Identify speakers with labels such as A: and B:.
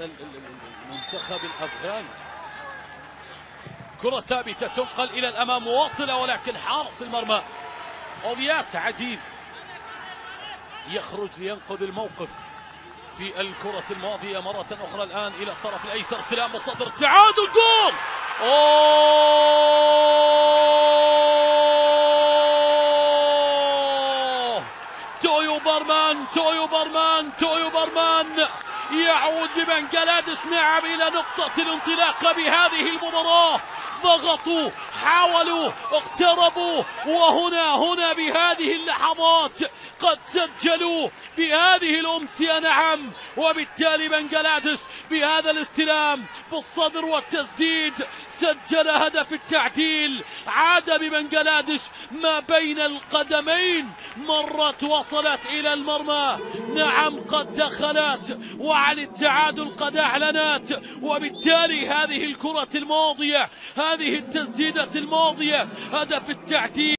A: على المنتخب الافغاني كرة ثابتة تنقل إلى الأمام واصلة ولكن حارس المرمى أوبياس عزيز يخرج لينقذ الموقف في الكرة الماضية مرة أخرى الآن إلى الطرف الأيسر. استلام الصدر تعادل جول! أوه! توبو برمان توبو برمان توبو برمان! يعود ببنجلاديش نعم إلى نقطة الانطلاق بهذه المباراة. ضغطوا حاولوا اقتربوا وهنا هنا بهذه اللحظات قد سجلوا بهذه الأمسية نعم وبالتالي بنجلاديش بهذا الاستلام بالصدر والتسديد سجل هدف التعديل. عاد ببنجلاديش ما بين القدمين مرت وصلت إلى المرمى. نعم قد دخلت وعن التعادل قد أعلنت. وبالتالي هذه الكرة الماضية هذه التسديدة الماضية. هدف التعديل.